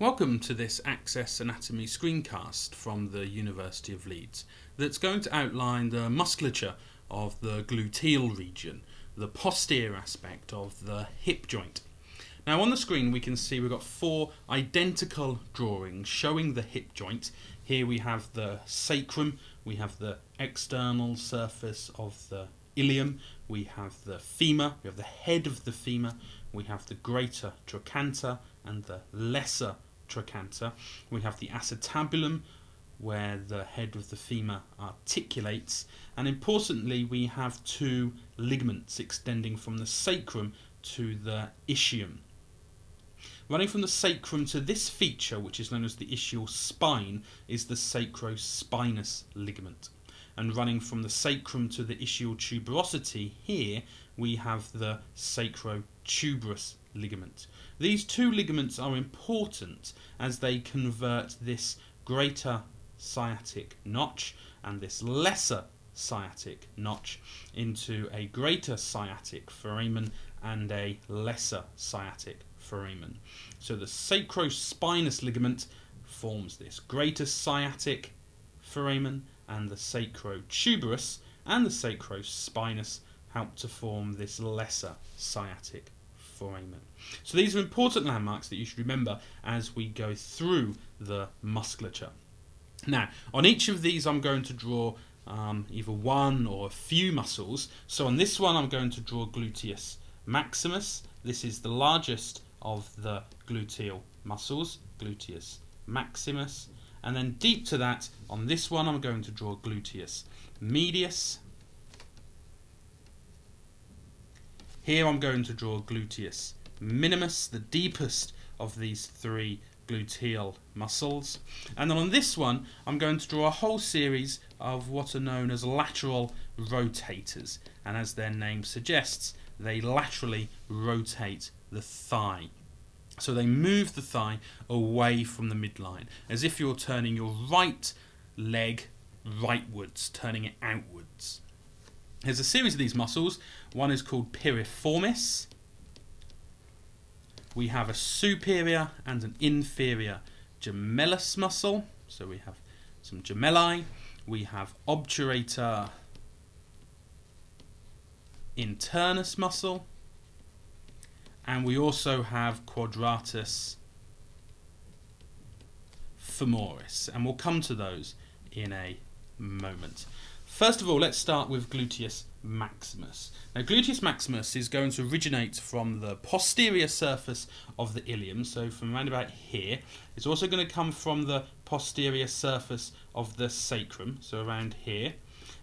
Welcome to this Access Anatomy screencast from the University of Leeds that's going to outline the musculature of the gluteal region, the posterior aspect of the hip joint. Now on the screen we can see we've got four identical drawings showing the hip joint. Here we have the sacrum, we have the external surface of the ilium, we have the femur, we have the head of the femur, we have the greater trochanter and the lesser trochanter. We have the acetabulum, where the head of the femur articulates, and importantly, we have two ligaments extending from the sacrum to the ischium. Running from the sacrum to this feature, which is known as the ischial spine, is the sacrospinous ligament. And running from the sacrum to the ischial tuberosity, here we have the sacrotuberous ligament. These two ligaments are important as they convert this greater sciatic notch and this lesser sciatic notch into a greater sciatic foramen and a lesser sciatic foramen. So the sacrospinous ligament forms this greater sciatic foramen and the sacrotuberous and the sacrospinous help to form this lesser sciatic foramen. So these are important landmarks that you should remember as we go through the musculature. Now, on each of these I'm going to draw um, either one or a few muscles. So on this one I'm going to draw gluteus maximus. This is the largest of the gluteal muscles, gluteus maximus. And then deep to that, on this one I'm going to draw gluteus medius. Here I'm going to draw gluteus minimus, the deepest of these three gluteal muscles. And then on this one, I'm going to draw a whole series of what are known as lateral rotators. And as their name suggests, they laterally rotate the thigh. So they move the thigh away from the midline, as if you're turning your right leg rightwards, turning it outwards. There's a series of these muscles. One is called piriformis. We have a superior and an inferior gemellus muscle. So we have some gemelli. We have obturator internus muscle. And we also have quadratus femoris. And we'll come to those in a moment. First of all, let's start with gluteus maximus. Now, gluteus maximus is going to originate from the posterior surface of the ilium, so from around about here. It's also going to come from the posterior surface of the sacrum, so around here.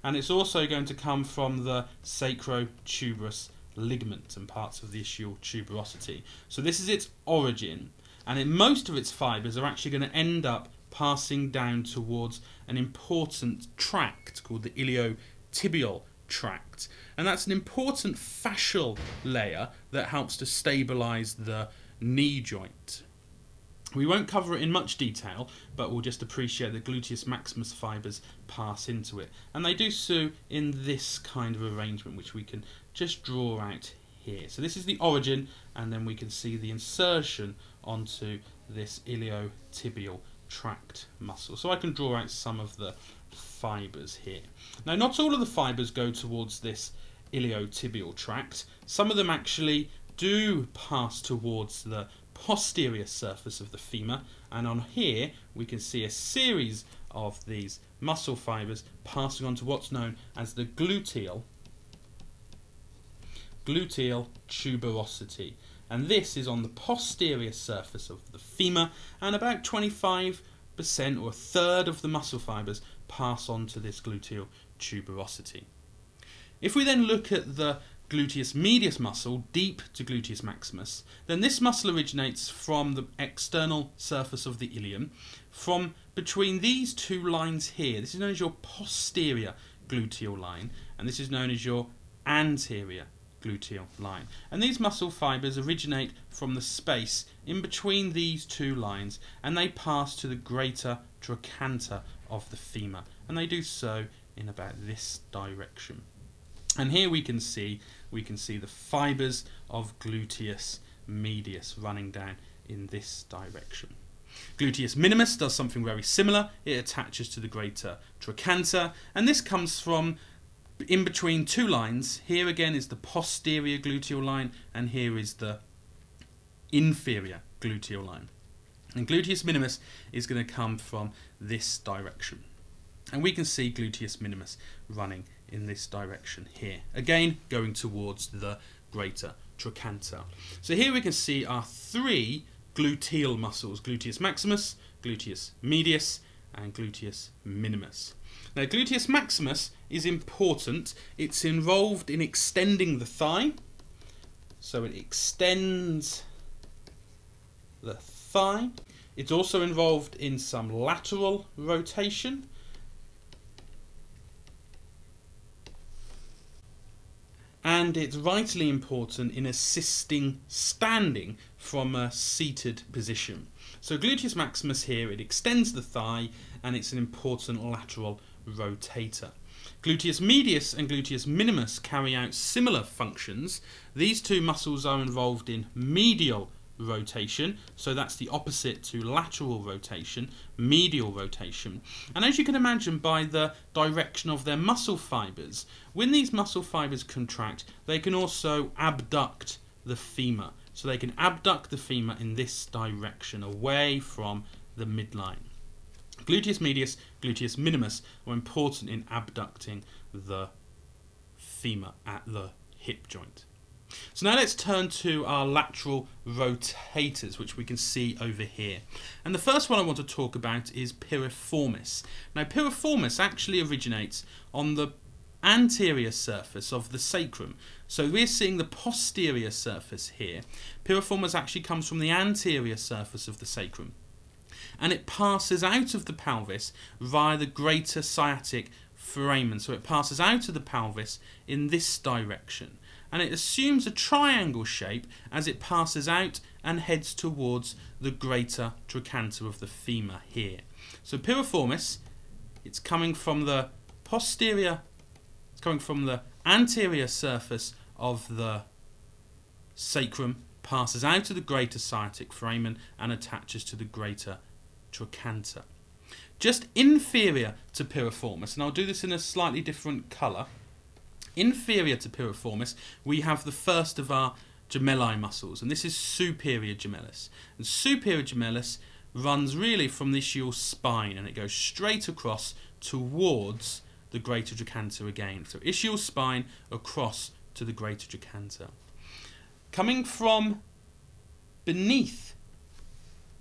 And it's also going to come from the sacrotuberous ligament and parts of the ischial tuberosity. So this is its origin, and in most of its fibres are actually going to end up passing down towards an important tract called the iliotibial tract. And that's an important fascial layer that helps to stabilize the knee joint. We won't cover it in much detail, but we'll just appreciate the gluteus maximus fibres pass into it. And they do so in this kind of arrangement, which we can just draw out here. So this is the origin, and then we can see the insertion onto this iliotibial tract muscle. So I can draw out some of the fibres here. Now not all of the fibres go towards this iliotibial tract. Some of them actually do pass towards the posterior surface of the femur and on here we can see a series of these muscle fibres passing on to what's known as the gluteal gluteal tuberosity and this is on the posterior surface of the femur and about 25% or a third of the muscle fibres pass on to this gluteal tuberosity. If we then look at the gluteus medius muscle deep to gluteus maximus, then this muscle originates from the external surface of the ilium, from between these two lines here. This is known as your posterior gluteal line, and this is known as your anterior gluteal line. And these muscle fibres originate from the space in between these two lines and they pass to the greater trochanter of the femur and they do so in about this direction. And here we can see we can see the fibres of gluteus medius running down in this direction. Gluteus minimus does something very similar. It attaches to the greater trochanter, and this comes from in between two lines. Here again is the posterior gluteal line, and here is the inferior gluteal line. And gluteus minimus is going to come from this direction. And we can see gluteus minimus running in this direction here. Again, going towards the greater trochanter. So here we can see our three gluteal muscles, gluteus maximus, gluteus medius, and gluteus minimus. Now, gluteus maximus is important. It's involved in extending the thigh. So it extends the thigh. It's also involved in some lateral rotation. and it's vitally important in assisting standing from a seated position. So gluteus maximus here, it extends the thigh and it's an important lateral rotator. Gluteus medius and gluteus minimus carry out similar functions. These two muscles are involved in medial rotation, so that's the opposite to lateral rotation, medial rotation. And as you can imagine by the direction of their muscle fibers, when these muscle fibers contract, they can also abduct the femur. So they can abduct the femur in this direction, away from the midline. Gluteus medius, gluteus minimus are important in abducting the femur at the hip joint. So now let's turn to our lateral rotators, which we can see over here. And the first one I want to talk about is piriformis. Now piriformis actually originates on the anterior surface of the sacrum. So we're seeing the posterior surface here. Piriformis actually comes from the anterior surface of the sacrum. And it passes out of the pelvis via the greater sciatic foramen. So it passes out of the pelvis in this direction and it assumes a triangle shape as it passes out and heads towards the greater trochanter of the femur here. So piriformis, it's coming from the posterior, it's coming from the anterior surface of the sacrum, passes out of the greater sciatic foramen and attaches to the greater trochanter. Just inferior to piriformis, and I'll do this in a slightly different colour, Inferior to piriformis, we have the first of our gemelli muscles, and this is superior gemellus. And superior gemellus runs really from the ischial spine, and it goes straight across towards the greater trochanter again. So ischial spine across to the greater trochanter. Coming from beneath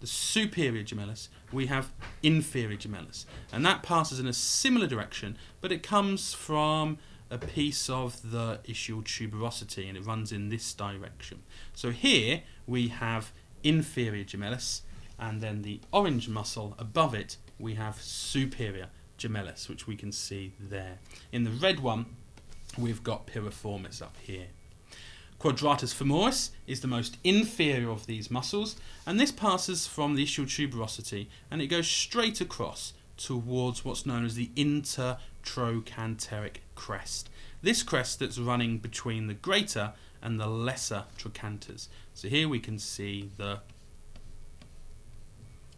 the superior gemellus, we have inferior gemellus, and that passes in a similar direction, but it comes from a piece of the ischial tuberosity and it runs in this direction. So here we have inferior gemellus and then the orange muscle above it we have superior gemellus which we can see there. In the red one we've got piriformis up here. Quadratus femoris is the most inferior of these muscles and this passes from the ischial tuberosity and it goes straight across towards what's known as the intertrochanteric crest. This crest that's running between the greater and the lesser trochanters. So here we can see the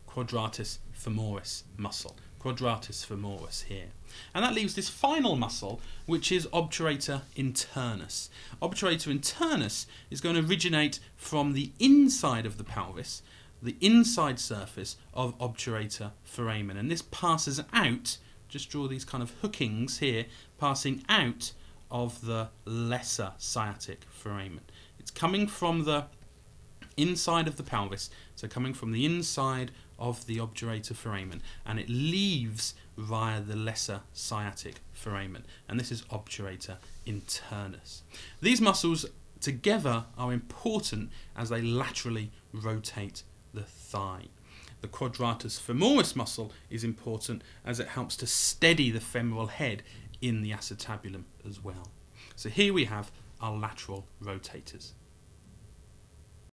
quadratus femoris muscle. Quadratus femoris here. And that leaves this final muscle, which is obturator internus. Obturator internus is going to originate from the inside of the pelvis the inside surface of obturator foramen. And this passes out, just draw these kind of hookings here, passing out of the lesser sciatic foramen. It's coming from the inside of the pelvis, so coming from the inside of the obturator foramen, and it leaves via the lesser sciatic foramen, and this is obturator internus. These muscles together are important as they laterally rotate the thigh. The quadratus femoris muscle is important as it helps to steady the femoral head in the acetabulum as well. So here we have our lateral rotators.